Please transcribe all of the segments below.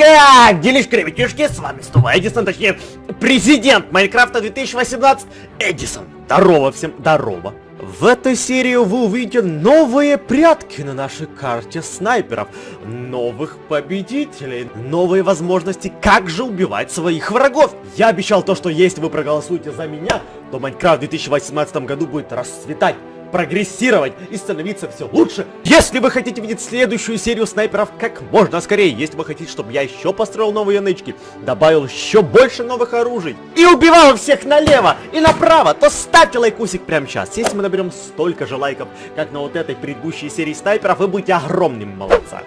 Как? Делишки, ребятишки, с вами снова Эдисон, точнее, президент Майнкрафта 2018, Эдисон. Здорово всем, здорово. В этой серии вы увидите новые прятки на нашей карте снайперов, новых победителей, новые возможности, как же убивать своих врагов. Я обещал то, что если вы проголосуете за меня, то Майнкрафт в 2018 году будет расцветать прогрессировать и становиться все лучше. Если вы хотите видеть следующую серию снайперов как можно скорее, если вы хотите, чтобы я еще построил новые нычки, добавил еще больше новых оружий и убивал всех налево и направо, то ставьте лайкусик прямо сейчас. Если мы наберем столько же лайков, как на вот этой предыдущей серии снайперов, вы будете огромными молодцами.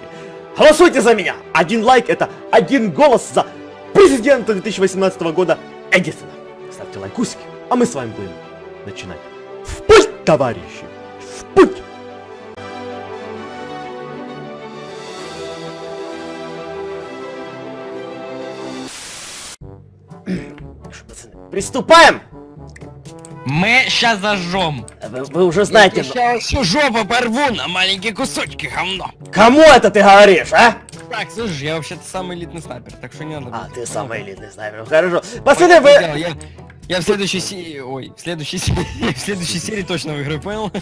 Голосуйте за меня! Один лайк это один голос за президента 2018 года Эдисона. Ставьте лайкусики, а мы с вами будем начинать. Товарищи, в путь! Приступаем! Мы сейчас зажжем. Вы, вы уже знаете. Я сейчас всю жопу порву на маленькие кусочки говно. Кому это ты говоришь, а? Так, слушай, я вообще-то самый элитный снайпер, так что не надо. А, ты самый элитный снайпер, хорошо. Пацаны, вы... Я, я в следующей серии... Ой, в следующей серии... В следующей серии точно выиграю, понял?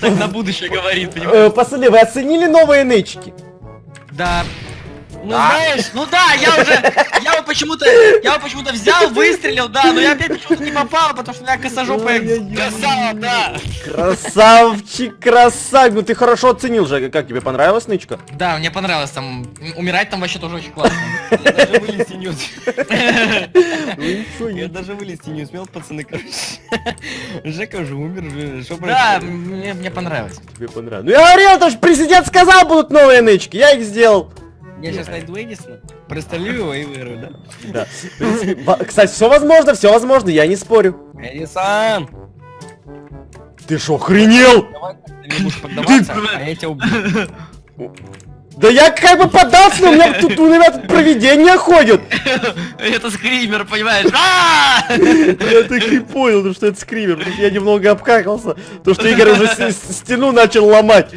Так на будущее говорит, понимаешь? Э, пацаны, вы оценили новые нычки? Да, ну знаешь, ну да, я уже, я вот почему-то, я вот почему-то взял, выстрелил, да, но я опять почему-то не попал, потому что у меня косожопая красава, да. Красавчик, красавчик, ну ты хорошо оценил же, как тебе понравилась нычка? Да, мне понравилось там, умирать там вообще тоже очень классно. Я даже вылезти не успел. Я даже вылезти не успел, пацаны, короче. Жека уже умер, что Да, мне понравилось. Тебе понравилось. Ну я говорил, то что президент сказал, будут новые нычки, я их сделал. Я сейчас найду Эдисона, прострелю его и вырву, да? Да. Кстати, все возможно, все возможно, я не спорю. Эдисон! Ты что, охренел? Давай, ты... а я тебя убью. Да я как бы поддался, но у меня тут, у меня тут проведение ходит. Это скример, понимаешь? А! Я так и понял, что это скример, потому что я немного обкакался. То, что Игорь уже стену начал ломать.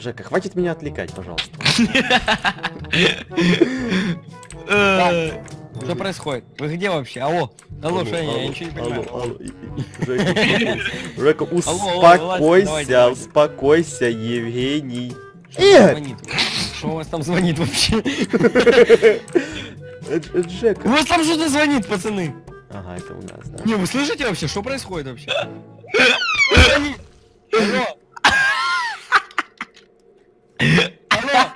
Жека, хватит меня отвлекать, пожалуйста. Что происходит? Вы где вообще? Алло, алло, Женя, я ничего не понимаю. Алло, алло. Жека, успокойся, успокойся, Евгений. Игорь! Что у вас там звонит вообще? Джек. У вас там что-то звонит, пацаны. Ага, это у нас, да. Не, вы слышите вообще, что происходит вообще? Алло!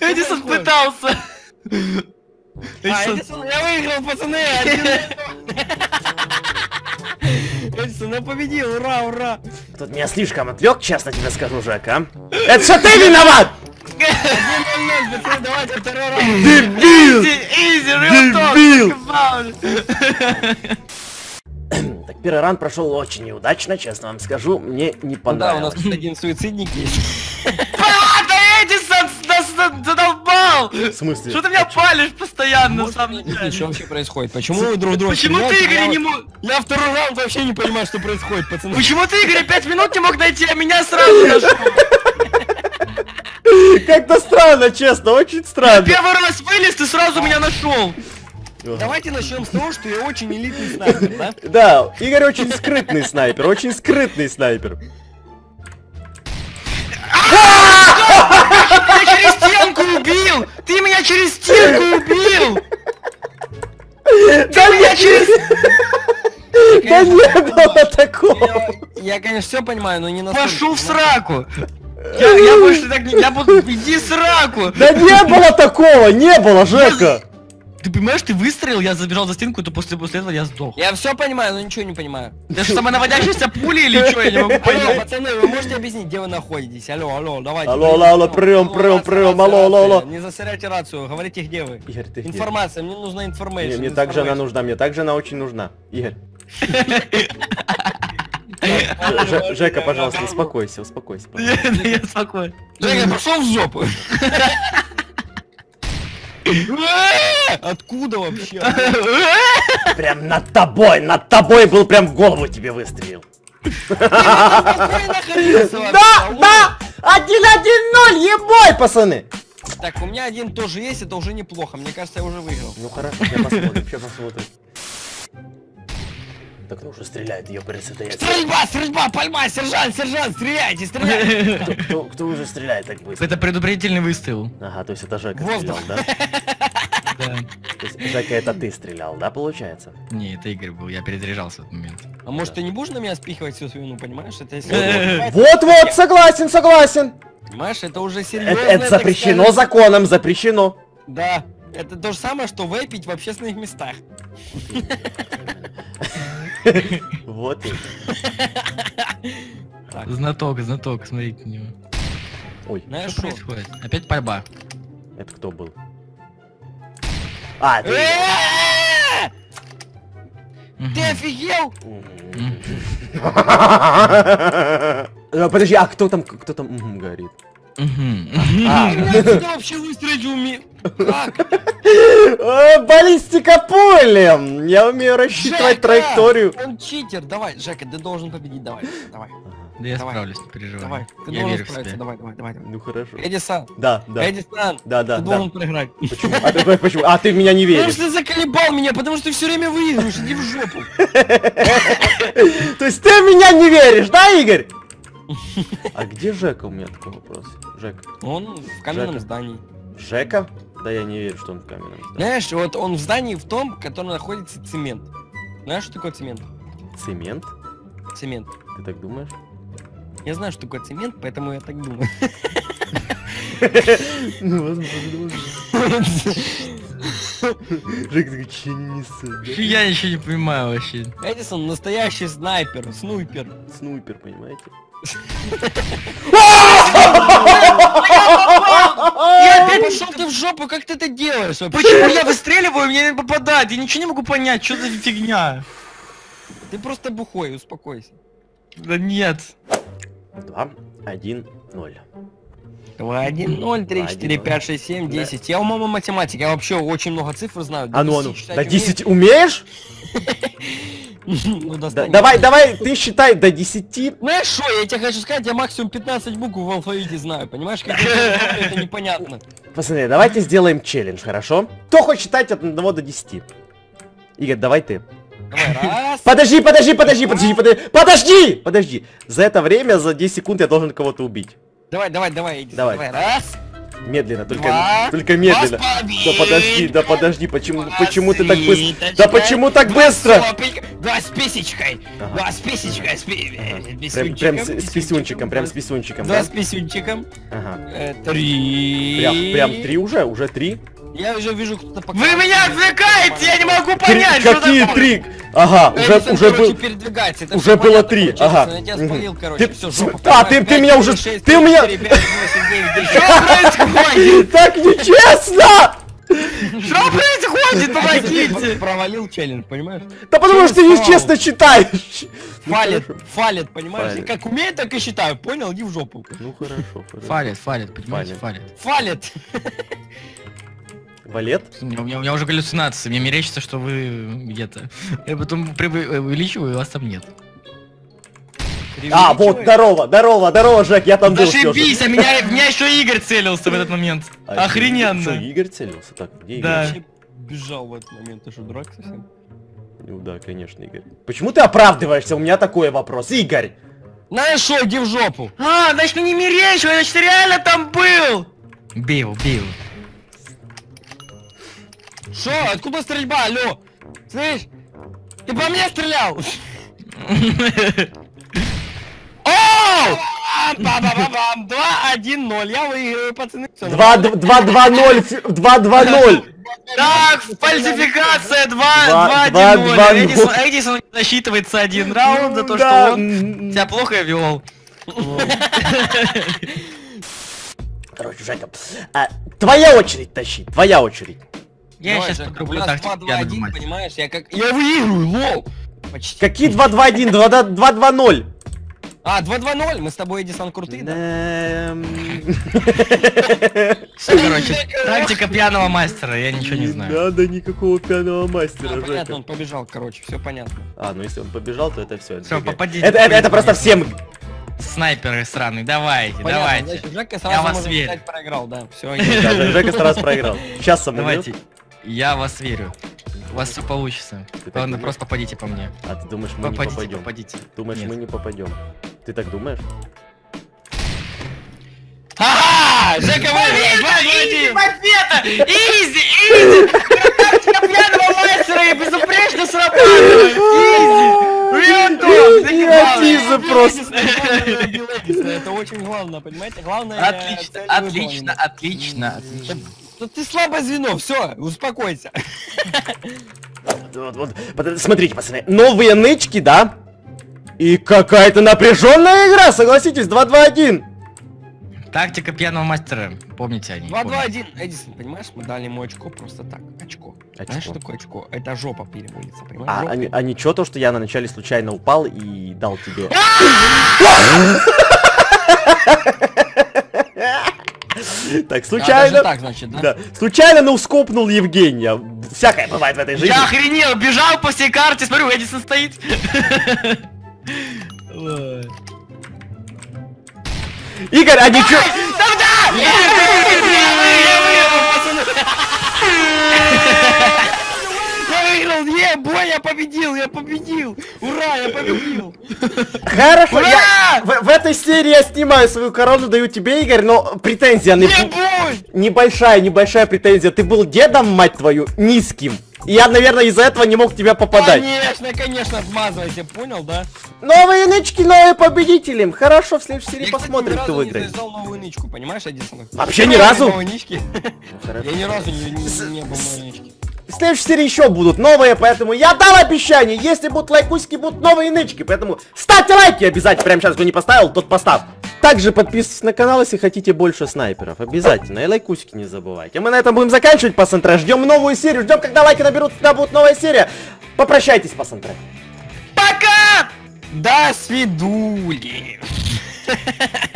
Эдисон пытался! А, Эдисон, я выиграл, пацаны! Эдисон, я победил, ура, ура! Тут меня слишком отвлек, честно тебе скажу, Жек, а? Это что ты виноват? Дебил! Дебил! Так, первый ран прошел очень неудачно, честно вам скажу, мне не понравилось. Да, у нас тут один суицидник есть. Эдисон задолбал! В смысле? Что ты меня палишь постоянно, сам не Что вообще происходит? Почему вы друг друга Почему ты, Игорь, не мог... Я второй раунд вообще не понимаю, что происходит, пацаны. Почему ты, Игорь, пять минут не мог найти, а меня сразу нашел? Как-то странно, честно, очень странно. Первый раз вылез, ты сразу меня нашел. Давайте начнем с того, что я очень элитный снайпер, да? Да, Игорь очень скрытный снайпер, очень скрытный снайпер. Ты меня через стенку убил! Ты меня через стенку убил! Да меня через... Да не было такого! Я, конечно, все понимаю, но не на Пошел в сраку! Я, я больше так не... Я буду... Иди сраку! Да не было такого! Не было, Жека! Ты понимаешь, ты выстрелил, я забежал за стенку, то после, после этого я сдох. Я все понимаю, но ничего не понимаю. Это что, самонаводящаяся пули или что, я не могу понять. Пацаны, вы можете объяснить, где вы находитесь? Алло, алло, давайте. Алло, алло, алло, прием, прием, прием, алло, алло, алло. Не засоряйте рацию, говорите, где вы. Игорь, ты Информация, мне нужна информация. Мне также она нужна, мне также она очень нужна. Игорь. Жека, пожалуйста, успокойся, успокойся. Я спокоен. Жека, пошел в жопу. Откуда вообще? Прям над тобой, над тобой был прям в голову тебе выстрелил. Да, да! Один, один, ноль, ебой, пацаны! Так, у меня один тоже есть, это уже неплохо. Мне кажется, я уже выиграл. Ну хорошо, сейчас посмотрим, сейчас посмотрим. Так, ну уже стреляет, ее это я... Стрельба, стрельба, пальма, сержант, сержант, стреляйте, стреляйте! Кто, кто, кто уже стреляет так быстро? Это предупредительный выстрел. Ага, то есть это Жека Воздух. стрелял, да? Да. То есть, Жека, это ты стрелял, да, получается? Не, это Игорь был, я перезаряжался в этот момент. А может ты не будешь на меня спихивать всю свою вину, понимаешь? Это если... Вот-вот, согласен, согласен! Понимаешь, это уже Это, серьезно. это запрещено законом, запрещено. Да. Это то же самое, что вейпить в общественных местах. Вот и. Знаток, знаток, смотрите на него. Ой, Знаешь, Что что? происходит? Опять пальба. это кто был? А, ты. Ты офигел? Э, Подожди, а кто там, кто там мгм, А, тебя вообще выстрелить умею. Как? э, баллистика пули! Я умею рассчитывать траекторию. Он читер. Давай, Жека, ты должен победить. Давай, давай, Да я Давай. справлюсь, не переживай. давай. Ты Я должен верю в справиться. себя. Давай, давай, давай. Ну хорошо. Эдисон, Да, да. Эдисон, Да, да, ты да. должен проиграть. Почему? А ты почему? А ты в меня не Потому веришь. что ты заколебал меня, потому что ты все время выигрываешь, иди в жопу. То есть ты в меня не веришь, да, Игорь? А где Жека у меня такой вопрос? Жека. Он в каменном Жека. здании. Жека? Да я не верю, что он в каменном здании. Знаешь, вот он в здании в том, в котором находится цемент. Знаешь, что такое цемент? Цемент? Цемент. Ты так думаешь? Я знаю, что такое цемент, поэтому я так думаю. Ну, возможно, Жека такой, че? Я ничего не понимаю вообще. Эдисон настоящий снайпер, снайпер. Снайпер, понимаете? Я опять пошел ты в жопу, как ты это делаешь вообще? Почему я выстреливаю, мне не попадает? Я ничего не могу понять, что за фигня? Ты просто бухой, успокойся. Да нет. Два, один, ноль. 2, 1, 0, 3, 4, 5, 6, 7, 10. Я у мамы математик, я вообще очень много цифр знаю. А ну, а ну. 10 считать До умею. 10 умеешь? Ну, Да-. Давай, давай, ты считай до 10. Знаешь что, я тебе хочу сказать, я максимум 15 букв в алфавите знаю, понимаешь? Как это это непонятно. Пацаны, давайте сделаем челлендж, хорошо? Кто хочет считать от 1 до 10? Игорь, давай ты. Давай, раз. Подожди, подожди, подожди, подожди, подожди, подожди, подожди. За это время, за 10 секунд я должен кого-то убить. Давай, давай, давай, иди. Давай. Давай, раз. Медленно, только, Два. только медленно. Да подожди, да подожди, почему, почему ты так быстро? Да почему так быстро? Два с писечкой. Ага. Два с писечкой. С пи- э, Прям, писюнчиком, прям с, с писюнчиком, прям с писюнчиком, Два да? с писюнчиком. Ага. Э, Три. Прям, прям три уже? Уже три? Я уже вижу, кто-то пока... Вы меня отвлекаете, я не могу Три- понять, что какие такое. три? Ага, уже, Эдисон, уже короче, был... уже было три, ага. Я тебя спалил, короче, Ты- все, жопа. а, ты- ты меня уже- ты у меня-? Так нечестно! Что происходит? Помогите! Провалил челлендж, понимаешь? Да потому что ты нечестно читаешь. Фалит, фалит, понимаешь? Как умею, так и считаю, понял? Иди в жопу. Ну хорошо, хорошо. Фалит, фалит, понимаете, Фалит. фалит. Валет? У меня, у меня- у меня уже галлюцинации, мне мерещится, что вы где-то. Я потом прибы- увеличиваю, и вас там нет. А, вот, здорово, здорово, здорово, Жек, я там был. Зашибись, а меня, меня еще Игорь целился в этот момент. А, Что, Охрененно. Игорь целился? Так, где Игорь? Да. Вообще бежал в этот момент, ты что, дурак совсем? Ну да, конечно, Игорь. Почему ты оправдываешься? У меня такой вопрос. Игорь! Знаешь что, иди в жопу. А, значит, ну не мерещивай, значит, реально там был! Бей его, бей его. Шо, откуда стрельба, алло? Слышь, ты по мне стрелял? О! Ба-ба-ба-бам! 2-1-0, я выигрываю, пацаны. Всё, 2-2-0, 2-2-0. Так, фальсификация 2 Два- 2 два- 1 два- Эдисон, Эдисон засчитывается один раунд за то, что он м, себя плохо вел. Короче, Жека, а, твоя очередь тащи, твоя очередь. Я сейчас попробую тактику 2-2-1, придумать. понимаешь, я как... Я выигрываю, лол! Почти. Какие 2-2-1, 2-2-0? А, 2-2-0, мы с тобой, Эдисон, крутые, да? Всё, короче, тактика пьяного мастера, я ничего не знаю. надо никакого пьяного А, мастера, понятно, Жека. он побежал, короче, все понятно. А, ну если он побежал, то это все. Всё, попадите, Это, это, это попадите, просто всем... снайперы сраные, давайте, Понятно, давайте. значит, Жека Я вас верю. проиграл, да. Все, Жека сразу проиграл. Сейчас со мной. Давайте, я вас верю. У вас все получится. Ты Главное, просто попадите по мне. А ты думаешь, мы не Попадите, попадем? попадите. Думаешь, Нет. мы не попадем? Ты так думаешь? Ха-ха! Жека выиграл! Easy победа! Easy! Easy! Тактика пьяного мастера и безупречно срабатывает! Идиотизм просто. Это очень главное, понимаете? Главное... Отлично, отлично, отлично. Да ты слабое звено, все, успокойся. Вот, вот, Смотрите, пацаны, новые нычки, да? И какая-то напряженная игра, согласитесь, 2-2-1. Тактика пьяного мастера. Помните о ней. помните. 2-2-1, Эдисон, понимаешь, мы дали ему очко просто так, очко. Очко. Знаешь, что такое очко? Это жопа переводится, понимаешь? А, а, а ничего то, что я на начале случайно упал и дал тебе. Так, случайно. так, значит, да? Да, случайно ноускопнул Евгения. Всякое бывает в этой жизни. Я охренел, бежал по всей карте, смотрю, Эдисон стоит. Игорь, а ничего... Я выиграл, е, бой, я победил, я победил! Ура, я победил! Хорошо, Ура! я... В, в этой серии я снимаю свою корону, даю тебе, Игорь, но претензия... не- Не бой! Небольшая, небольшая претензия. Ты был дедом, мать твою, низким. Я, наверное, из-за этого не мог тебя попадать. Конечно, конечно, отмазывайся, понял, да? Новые нычки, новые победители. Хорошо, в следующей серии Я, посмотрим, кто не выиграет. завязал новую нычку, понимаешь, Эдисон? Вообще ни разу? Я ни разу не, не, не был новой нычки. В следующей серии еще будут новые, поэтому я дал обещание. Если будут лайкусики, будут новые нычки. Поэтому ставьте лайки обязательно. Прямо сейчас, кто не поставил, тот поставь. Также подписывайтесь на канал, если хотите больше снайперов. Обязательно. И лайкусики не забывайте. А мы на этом будем заканчивать, пацаны. Ждем новую серию. Ждем, когда лайки наберут, когда будет новая серия. Попрощайтесь, пацаны. Пока! До свидули!